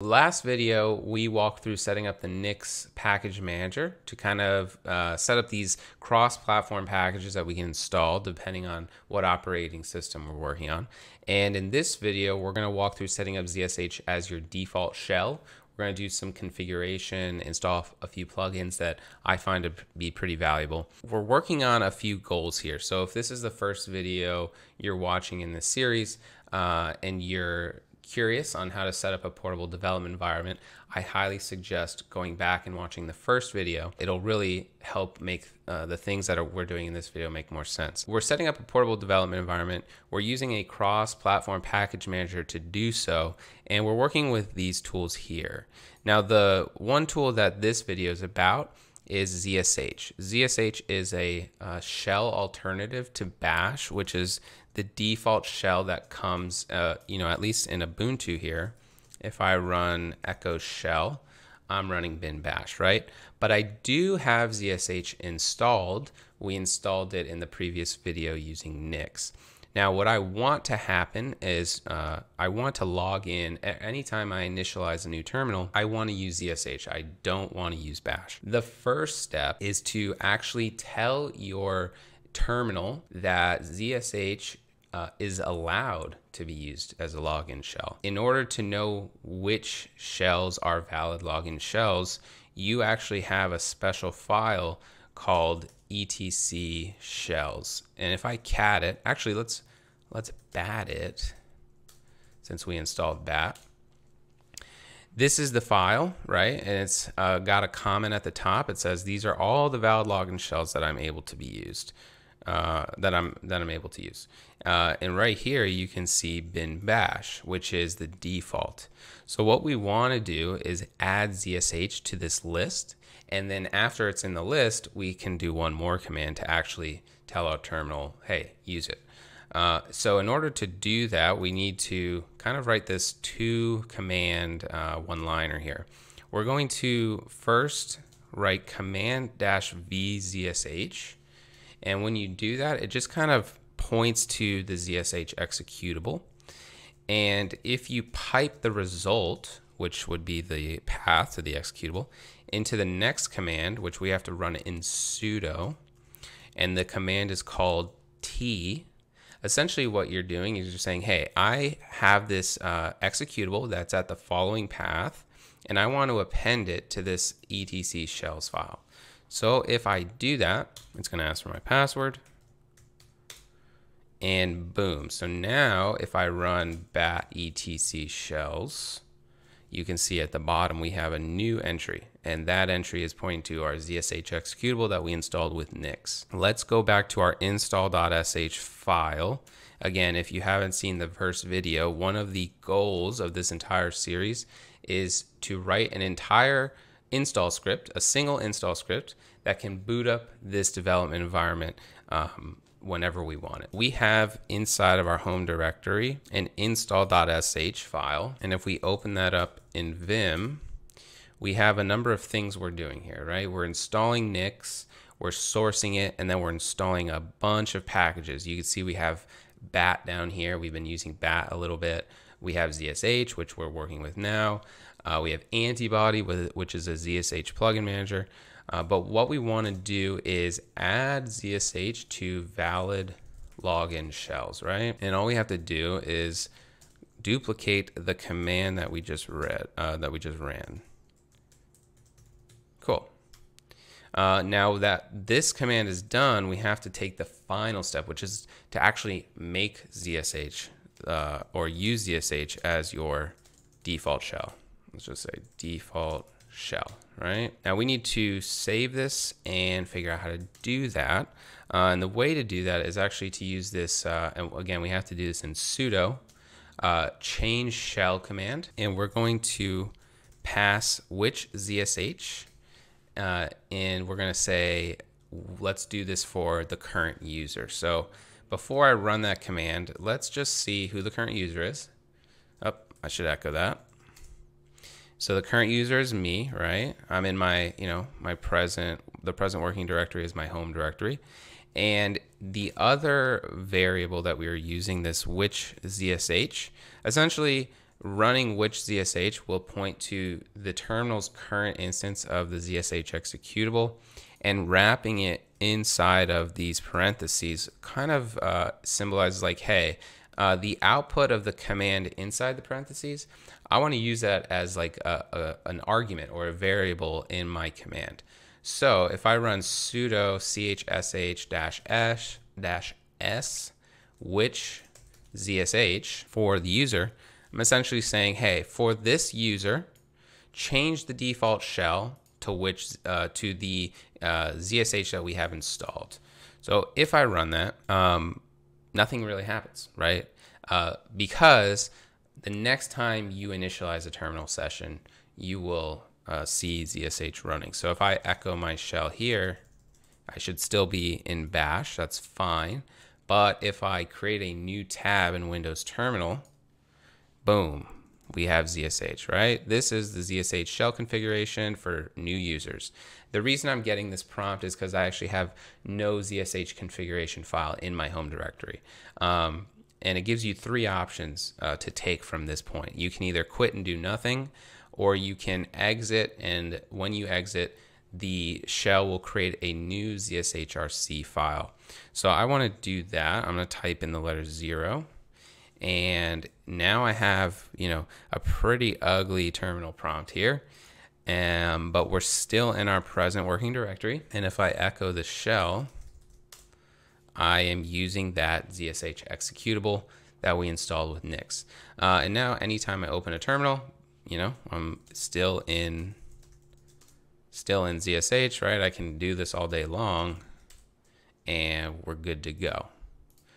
Last video, we walked through setting up the Nix package manager to kind of uh, set up these cross-platform packages that we can install depending on what operating system we're working on. And in this video, we're going to walk through setting up ZSH as your default shell. We're going to do some configuration, install a few plugins that I find to be pretty valuable. We're working on a few goals here. So if this is the first video you're watching in this series uh, and you're curious on how to set up a portable development environment, I highly suggest going back and watching the first video. It'll really help make uh, the things that are, we're doing in this video make more sense. We're setting up a portable development environment. We're using a cross-platform package manager to do so, and we're working with these tools here. Now, the one tool that this video is about is ZSH. ZSH is a uh, shell alternative to Bash, which is the default shell that comes, uh, you know, at least in Ubuntu here. If I run echo shell, I'm running bin bash, right? But I do have ZSH installed. We installed it in the previous video using Nix. Now, what I want to happen is uh, I want to log in anytime I initialize a new terminal. I want to use ZSH. I don't want to use Bash. The first step is to actually tell your terminal that ZSH uh, is allowed to be used as a login shell. In order to know which shells are valid login shells, you actually have a special file called etc shells. And if I cat it, actually let's let's bat it since we installed bat. This is the file, right? And it's uh, got a comment at the top. It says these are all the valid login shells that I'm able to be used, uh, that I'm that I'm able to use. Uh, and right here you can see bin bash, which is the default. So what we want to do is add ZSH to this list. And then after it's in the list, we can do one more command to actually tell our terminal, hey, use it. Uh, so in order to do that, we need to kind of write this two command uh, one liner here. We're going to first write command dash vzsh. And when you do that, it just kind of points to the ZSH executable. And if you pipe the result, which would be the path to the executable, into the next command, which we have to run in sudo, and the command is called tee essentially what you're doing is you're saying, hey, I have this uh, executable that's at the following path, and I want to append it to this etc shells file. So if I do that, it's going to ask for my password. And boom. So now if I run bat etc shells, you can see at the bottom we have a new entry and that entry is pointing to our ZSH executable that we installed with Nix. Let's go back to our install.sh file. Again, if you haven't seen the first video, one of the goals of this entire series is to write an entire install script, a single install script that can boot up this development environment um, whenever we want it. We have inside of our home directory an install.sh file. And if we open that up in Vim, we have a number of things we're doing here, right? We're installing Nix, we're sourcing it, and then we're installing a bunch of packages. You can see we have BAT down here. We've been using BAT a little bit. We have ZSH, which we're working with now. Uh, we have Antibody, which is a ZSH plugin manager. Uh, but what we want to do is add ZSH to valid login shells, right? And all we have to do is duplicate the command that we just read, uh, that we just ran. Cool. Uh, now that this command is done, we have to take the final step, which is to actually make ZSH uh, or use ZSH as your default shell. Let's just say default shell, right? Now we need to save this and figure out how to do that. Uh, and the way to do that is actually to use this, uh, and again, we have to do this in sudo uh, change shell command. And we're going to pass which ZSH, uh, and we're going to say, let's do this for the current user. So before I run that command, let's just see who the current user is. Oh, I should echo that. So the current user is me, right? I'm in my, you know, my present, the present working directory is my home directory. And the other variable that we are using, this which ZSH, essentially running which ZSH will point to the terminal's current instance of the ZSH executable and wrapping it inside of these parentheses kind of uh, symbolizes like, hey, uh, the output of the command inside the parentheses, I want to use that as like a, a, an argument or a variable in my command. So if I run sudo chsh dash s dash s, which ZSH for the user, I'm essentially saying, hey, for this user, change the default shell to which uh, to the uh, ZSH that we have installed. So if I run that, um, nothing really happens, right? Uh, because the next time you initialize a terminal session, you will uh, see ZSH running. So if I echo my shell here, I should still be in bash, that's fine. But if I create a new tab in Windows Terminal, boom, we have ZSH, right? This is the ZSH shell configuration for new users. The reason I'm getting this prompt is because I actually have no ZSH configuration file in my home directory. Um, and it gives you three options uh, to take from this point. You can either quit and do nothing, or you can exit, and when you exit, the shell will create a new ZSHRC file. So I want to do that. I'm going to type in the letter zero. And now I have, you know, a pretty ugly terminal prompt here. Um, but we're still in our present working directory. And if I echo the shell, I am using that ZSH executable that we installed with Nix. Uh, and now anytime I open a terminal, you know, I'm still in still in ZSH, right? I can do this all day long and we're good to go.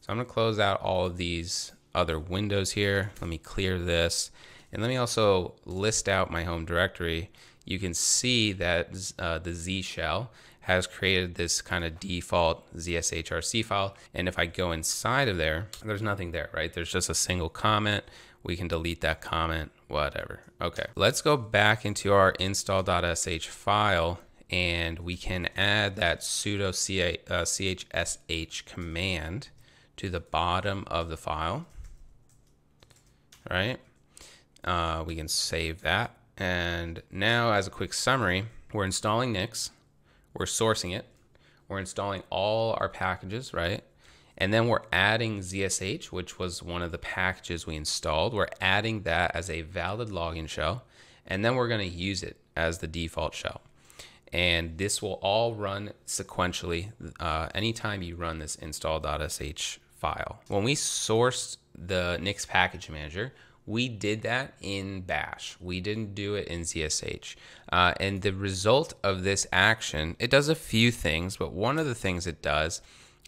So I'm gonna close out all of these other windows here. Let me clear this. And let me also list out my home directory. You can see that uh, the Z shell has created this kind of default ZSHRC file. And if I go inside of there, there's nothing there, right? There's just a single comment. We can delete that comment, whatever. Okay, let's go back into our install.sh file and we can add that sudo chsh uh, command to the bottom of the file right? Uh, we can save that. And now as a quick summary, we're installing Nix, we're sourcing it, we're installing all our packages, right? And then we're adding ZSH, which was one of the packages we installed. We're adding that as a valid login shell, and then we're going to use it as the default shell. And this will all run sequentially uh, anytime you run this install.sh file. When we sourced the Nix package manager, we did that in bash. We didn't do it in zsh uh, and the result of this action it does a few things but one of the things it does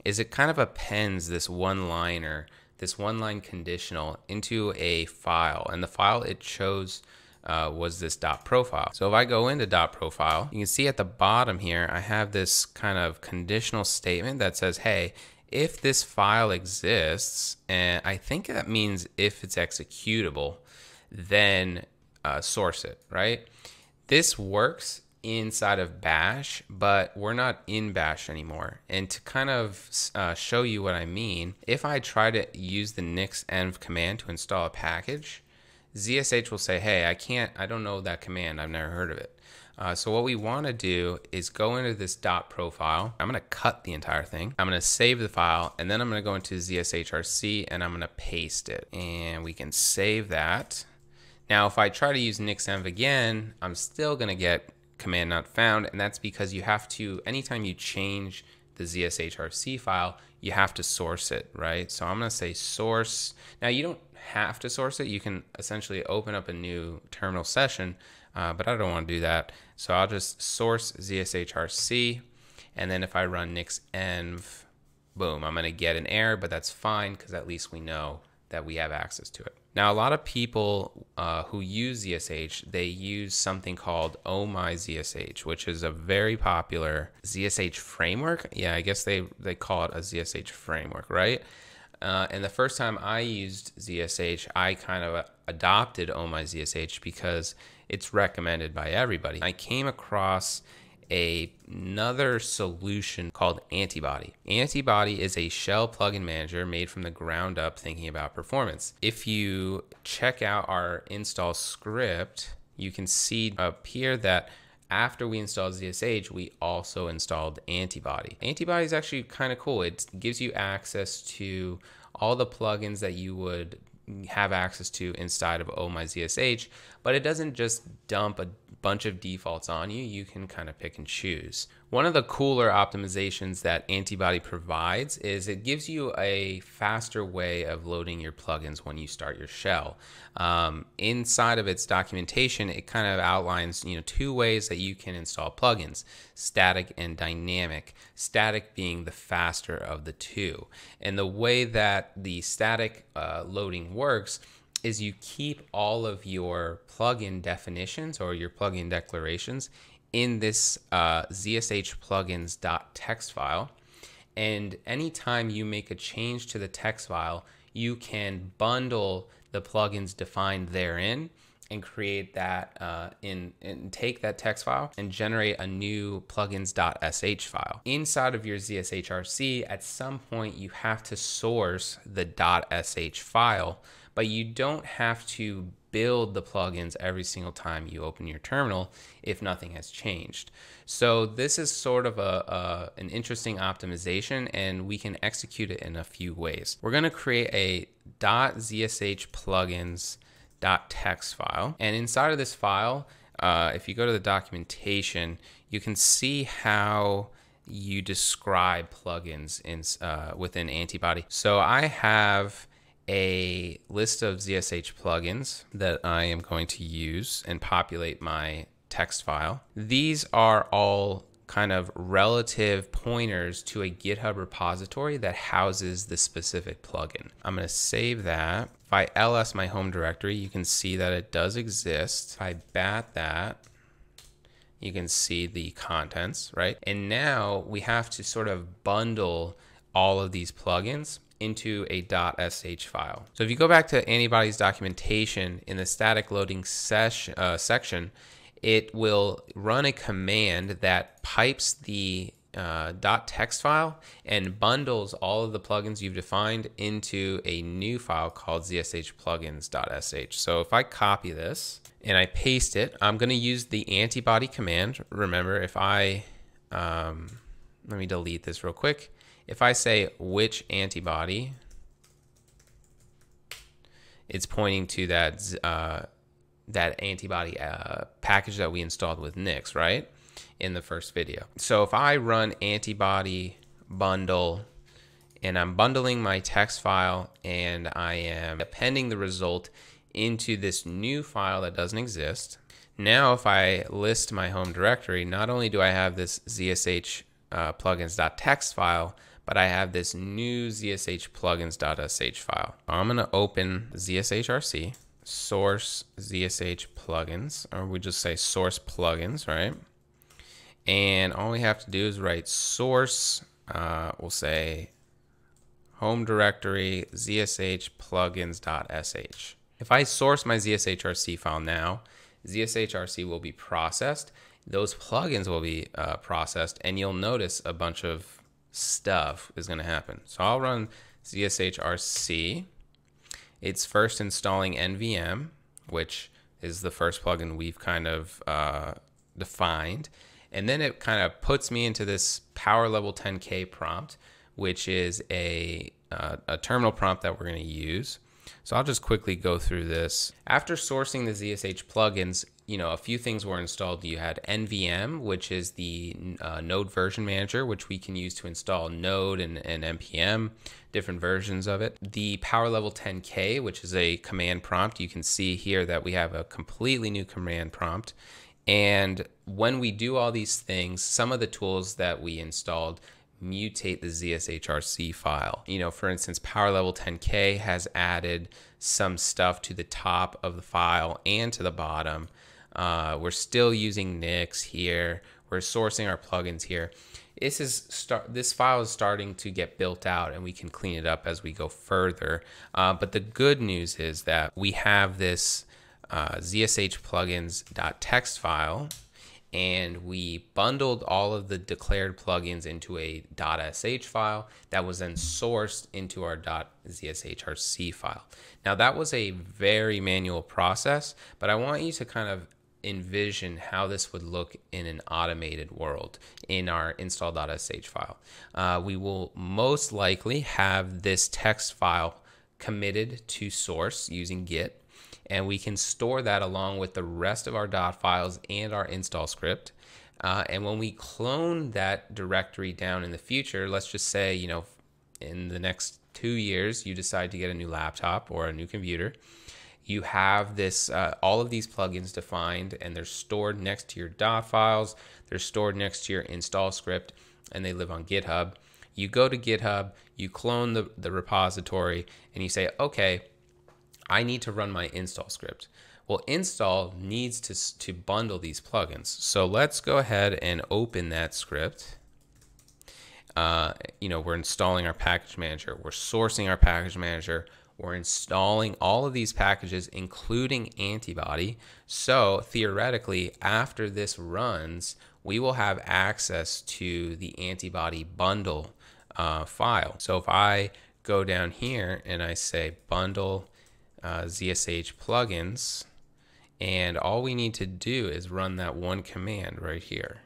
is it kind of appends this one liner this one line conditional into a file. And the file it chose uh, was this dot profile. So if i go into dot profile you can see at the bottom here i have this kind of conditional statement that says hey if this file exists, and I think that means if it's executable, then uh, source it, right? This works inside of bash, but we're not in bash anymore. And to kind of uh, show you what I mean, if I try to use the nix-env command to install a package, ZSH will say, hey, I can't, I don't know that command. I've never heard of it. Uh, so what we want to do is go into this dot profile. I'm going to cut the entire thing. I'm going to save the file and then I'm going to go into ZSHRC and I'm going to paste it. And we can save that. Now, if I try to use nix-env again, I'm still going to get command not found. And that's because you have to, anytime you change the ZSHRC file, you have to source it, right? So I'm going to say source. Now, you don't have to source it. You can essentially open up a new terminal session, uh, but I don't want to do that. So I'll just source ZSHRC, and then if I run nix-env, boom, I'm going to get an error, but that's fine because at least we know that we have access to it. Now, a lot of people uh, who use ZSH, they use something called Oh My ZSH, which is a very popular ZSH framework. Yeah, I guess they, they call it a ZSH framework, right? Uh, and the first time I used ZSH, I kind of adopted Oh My ZSH because it's recommended by everybody. I came across a, another solution called Antibody. Antibody is a shell plugin manager made from the ground up thinking about performance. If you check out our install script, you can see up here that after we installed ZSH, we also installed Antibody. Antibody is actually kind of cool. It gives you access to all the plugins that you would have access to inside of Oh My ZSH, but it doesn't just dump a bunch of defaults on you. You can kind of pick and choose. One of the cooler optimizations that Antibody provides is it gives you a faster way of loading your plugins when you start your shell. Um, inside of its documentation, it kind of outlines you know two ways that you can install plugins: static and dynamic. Static being the faster of the two, and the way that the static uh, loading works is you keep all of your plugin definitions or your plugin declarations in this uh, ZSH plugins.txt file. And anytime you make a change to the text file, you can bundle the plugins defined therein and create that uh, in and take that text file and generate a new plugins.sh file. Inside of your ZSHRC, at some point you have to source the dot .sh file but you don't have to build the plugins every single time you open your terminal if nothing has changed. So this is sort of a, a, an interesting optimization and we can execute it in a few ways. We're going to create a .zsh plugins.txt file and inside of this file uh, if you go to the documentation you can see how you describe plugins in uh, within antibody. So I have a list of ZSH plugins that I am going to use and populate my text file. These are all kind of relative pointers to a GitHub repository that houses the specific plugin. I'm going to save that. If I ls my home directory, you can see that it does exist. If I bat that, you can see the contents, right? And now we have to sort of bundle all of these plugins into a .sh file. So if you go back to Antibody's documentation in the static loading session, uh, section, it will run a command that pipes the uh, .txt file and bundles all of the plugins you've defined into a new file called zshplugins.sh. So if I copy this and I paste it, I'm going to use the antibody command. Remember, if I, um, let me delete this real quick if I say which antibody, it's pointing to that uh, that antibody uh, package that we installed with Nix, right? In the first video. So if I run antibody bundle and I'm bundling my text file and I am appending the result into this new file that doesn't exist. Now, if I list my home directory, not only do I have this ZSH uh, plugins.txt file, but I have this new ZSH plugins.sh file. I'm going to open ZSHRC, source ZSH plugins, or we just say source plugins, right? And all we have to do is write source, uh, we'll say home directory ZSH plugins.sh. If I source my ZSHRC file now, ZSHRC will be processed. Those plugins will be uh, processed, and you'll notice a bunch of stuff is going to happen. So I'll run ZSHRC. It's first installing NVM, which is the first plugin we've kind of uh, defined. And then it kind of puts me into this Powerlevel10k prompt, which is a, uh, a terminal prompt that we're going to use. So I'll just quickly go through this. After sourcing the ZSH plugins, you know, a few things were installed. You had NVM, which is the uh, Node version manager, which we can use to install Node and, and NPM, different versions of it. The Powerlevel10k, which is a command prompt. You can see here that we have a completely new command prompt. And when we do all these things, some of the tools that we installed mutate the ZSHRC file. You know, for instance, Powerlevel10k has added some stuff to the top of the file and to the bottom uh, we're still using Nix here. We're sourcing our plugins here. This is start. This file is starting to get built out, and we can clean it up as we go further. Uh, but the good news is that we have this uh, zsh plugins.txt file, and we bundled all of the declared plugins into a .sh file that was then sourced into our .zshrc file. Now that was a very manual process, but I want you to kind of envision how this would look in an automated world in our install.sh file. Uh, we will most likely have this text file committed to source using git and we can store that along with the rest of our dot files and our install script. Uh, and when we clone that directory down in the future, let's just say, you know, in the next two years, you decide to get a new laptop or a new computer. You have this, uh, all of these plugins defined, and they're stored next to your dot files. They're stored next to your install script, and they live on GitHub. You go to GitHub, you clone the, the repository, and you say, okay, I need to run my install script. Well, install needs to, to bundle these plugins. So let's go ahead and open that script. Uh, you know, we're installing our package manager. We're sourcing our package manager. We're installing all of these packages, including antibody. So theoretically, after this runs, we will have access to the antibody bundle uh, file. So if I go down here and I say bundle uh, ZSH plugins. And all we need to do is run that one command right here,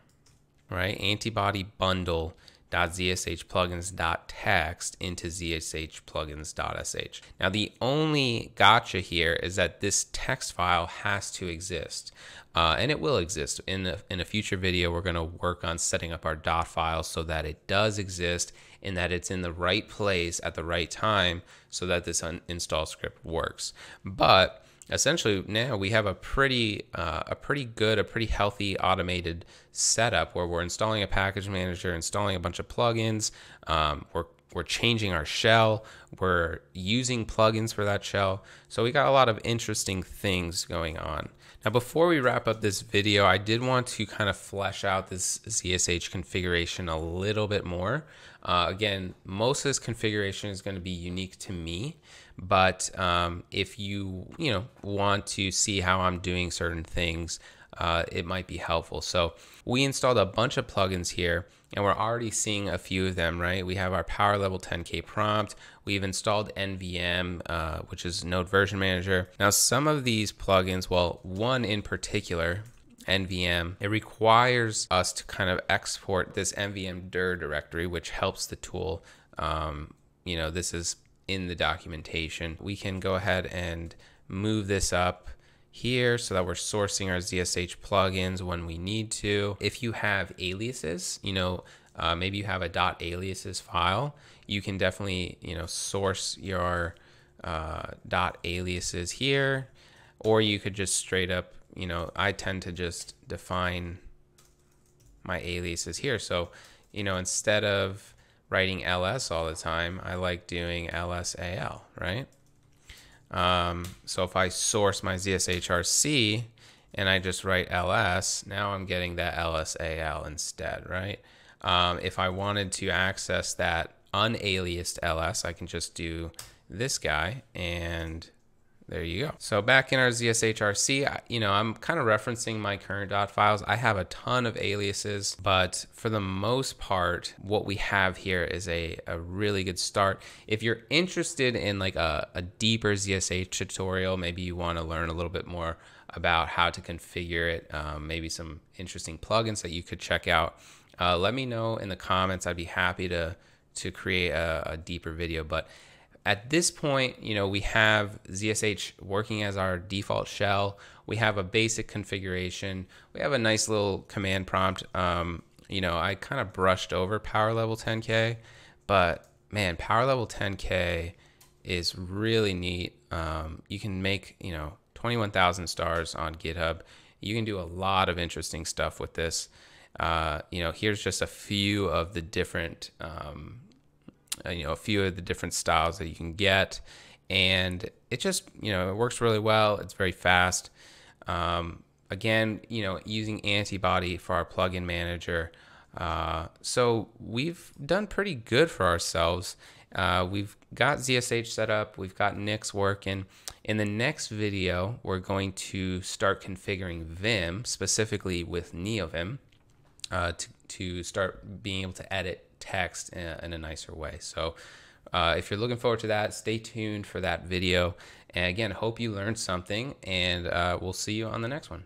right? Antibody bundle .zsh plugins.txt into zsh plugins.sh. Now the only gotcha here is that this text file has to exist. Uh, and it will exist. In a, in a future video, we're going to work on setting up our dot file so that it does exist and that it's in the right place at the right time so that this install script works. But essentially now we have a pretty uh, a pretty good a pretty healthy automated setup where we're installing a package manager installing a bunch of plugins. Um, we're we're changing our shell. We're using plugins for that shell. So we got a lot of interesting things going on. Now before we wrap up this video I did want to kind of flesh out this ZSH configuration a little bit more. Uh, again most of this configuration is going to be unique to me but um, if you you know want to see how I'm doing certain things, uh, it might be helpful. So we installed a bunch of plugins here and we're already seeing a few of them, right? We have our Powerlevel10k prompt. We've installed NVM, uh, which is Node Version Manager. Now, some of these plugins, well, one in particular, NVM, it requires us to kind of export this NVM dir directory, which helps the tool. Um, you know, this is in the documentation. We can go ahead and move this up here so that we're sourcing our ZSH plugins when we need to. If you have aliases, you know, uh, maybe you have a dot aliases file, you can definitely, you know, source your uh, dot aliases here, or you could just straight up, you know, I tend to just define my aliases here. So, you know, instead of writing ls all the time, I like doing lsal, right? Um, so if I source my ZSHRC and I just write ls, now I'm getting that lsal instead, right? Um, if I wanted to access that unaliased ls, I can just do this guy and there you go. So back in our ZSHRC, you know, I'm kind of referencing my current dot files. I have a ton of aliases, but for the most part, what we have here is a, a really good start. If you're interested in like a, a deeper ZSH tutorial, maybe you want to learn a little bit more about how to configure it, um, maybe some interesting plugins that you could check out. Uh, let me know in the comments. I'd be happy to to create a, a deeper video, but at this point, you know, we have ZSH working as our default shell. We have a basic configuration. We have a nice little command prompt. Um, you know, I kind of brushed over Powerlevel10k, but man, Powerlevel10k is really neat. Um, you can make, you know, 21,000 stars on GitHub. You can do a lot of interesting stuff with this. Uh, you know, here's just a few of the different um, you know a few of the different styles that you can get. And it just you know it works really well. It's very fast. Um, again you know using antibody for our plugin manager. Uh, so we've done pretty good for ourselves. Uh, we've got ZSH set up, we've got Nix working. In the next video, we're going to start configuring Vim, specifically with NeoVim, uh, to, to start being able to edit text in a, nicer way. So uh, if you're looking forward to that, stay tuned for that video. And again, hope you learned something, and uh, we'll see you on the next one.